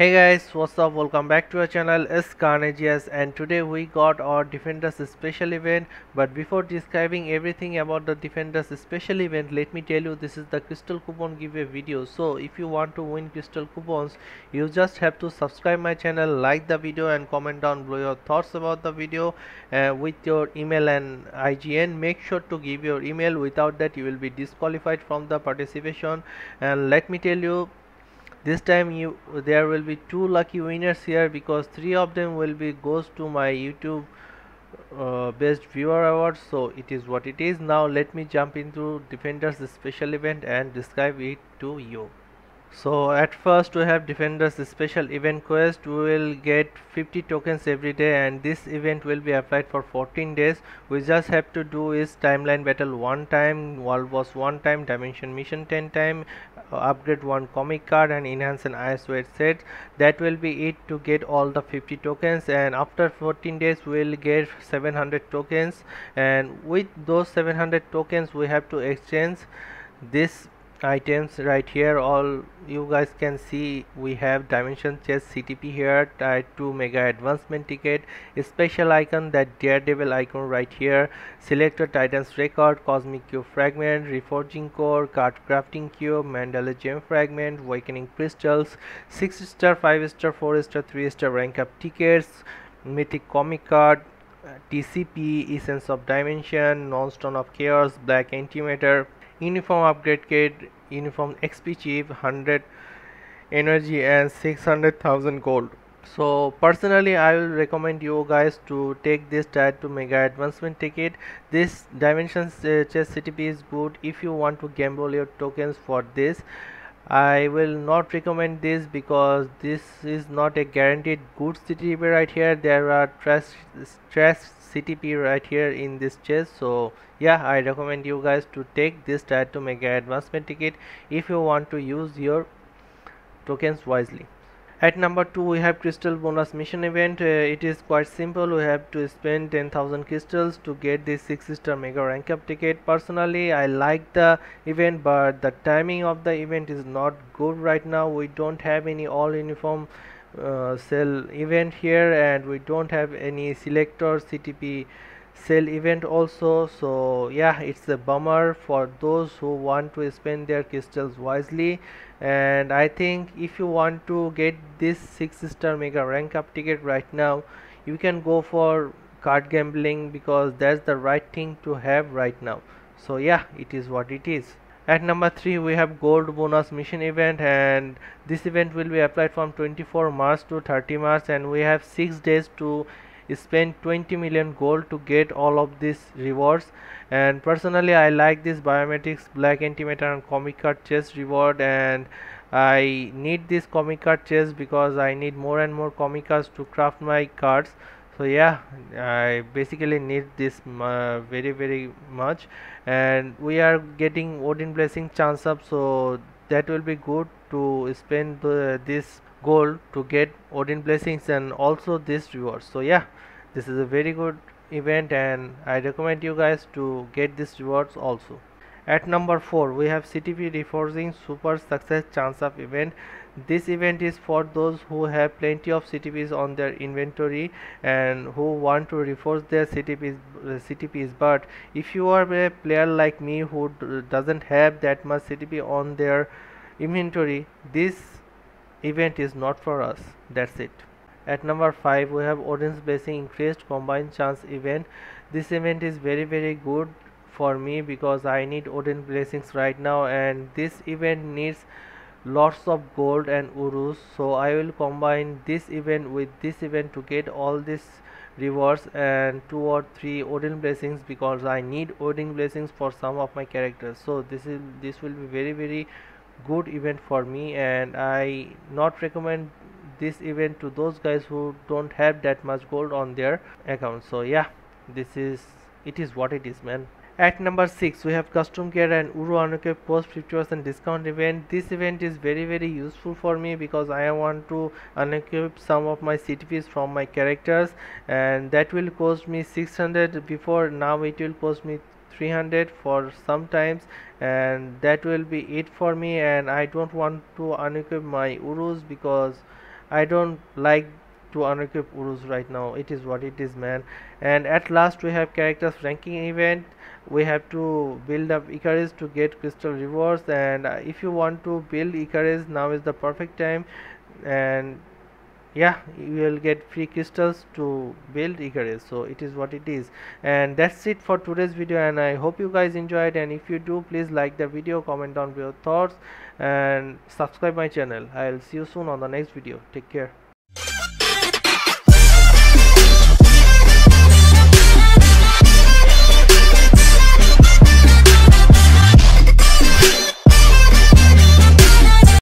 hey guys what's up? Welcome back to our channel s Carnagius and today we got our defenders special event. But before describing everything about the defenders special event let me tell you this is the crystal coupon giveaway video. So if you want to win crystal coupons you just have to subscribe my channel like the video and comment down below your thoughts about the video uh, with your email and ign make sure to give your email. Without that you will be disqualified from the participation. And let me tell you this time you there will be two lucky winners here because three of them will be goes to my youtube uh, best viewer award. So it is what it is. Now let me jump into defenders special event and describe it to you so at first we have defenders special event quest. We will get 50 tokens every day and this event will be applied for 14 days. We just have to do is timeline battle one time world boss one time dimension mission 10 time uh, upgrade one comic card and enhance an iso set. That will be it to get all the 50 tokens and after 14 days we will get 700 tokens. And with those 700 tokens we have to exchange this items right here. All you guys can see we have dimension chest ctp here tier 2 mega advancement ticket. Special icon that daredevil icon right here. Selector titans record cosmic cube fragment reforging core card crafting cube mandala gem fragment awakening crystals six star five star four star three star rank up tickets mythic comic card TCP, Essence of Dimension, Norn Stone of Chaos, Black Antimatter, uniform upgrade kit uniform xp chip 100 energy and 600,000 gold. So personally i will recommend you guys to take this tied to mega advancement ticket. This dimensions uh, chest ctp is good if you want to gamble your tokens for this I will not recommend this because this is not a guaranteed good CTP right here. There are trash CTP right here in this chest. So yeah I recommend you guys to take this tier to mega advancement ticket if you want to use your tokens wisely at number two we have crystal bonus mission event. Uh, it is quite simple. We have to spend 10,000 crystals to get this 6 star mega rank up ticket. Personally I like the event but the timing of the event is not good right now. We don't have any all uniform uh, sell event here and we don't have any selector CTP sale event also. So yeah it's a bummer for those who want to spend their crystals wisely. And I think if you want to get this 6 star mega rank up ticket right now you can go for card gambling because that's the right thing to have right now. So yeah it is what it is. At number 3 we have gold bonus mission event and this event will be applied from 24 March to 30 March and we have 6 days to spend 20 million gold to get all of these rewards. And personally I like this biometrics black antimatter and comic card chest reward. And I need this comic card chest because I need more and more comic cards to craft my cards. So yeah I basically need this uh, very very much. And we are getting Odin blessing chance up. So that will be good to spend the, this gold to get Odin blessings and also this reward. So yeah this is a very good event and I recommend you guys to get these rewards also. At number 4 we have CTP reforging super success chance up event. This event is for those who have plenty of CTPs on their inventory and who want to reforge their CTPs, CTPs but if you are a player like me who doesn't have that much CTP on their inventory this event is not for us. That's it. At number 5 we have Odin's blessing increased combined chance event. This event is very very good for me because I need Odin blessings right now and this event needs lots of gold and urus. So I will combine this event with this event to get all these rewards and two or three Odin blessings because I need Odin blessings for some of my characters. So this is this will be very very good event for me and I not recommend this event to those guys who don't have that much gold on their account. So yeah this is it is what it is man. At number 6 we have custom care and Uru unequip cost 50% discount event. This event is very very useful for me because I want to unequip some of my CTPs from my characters and that will cost me 600 before now it will cost me 300 for sometimes and that will be it for me and I don't want to unequip my Urus because I don't like to unequip Urus right now. It is what it is man. And at last we have characters ranking event. We have to build up Ikaris to get crystal rewards and if you want to build Ikaris now is the perfect time. And yeah you will get free crystals to build Ikaris. So it is what it is. And that's it for today's video and I hope you guys enjoyed. And if you do please like the video comment down your thoughts and subscribe my channel. I'll see you soon on the next video. Take care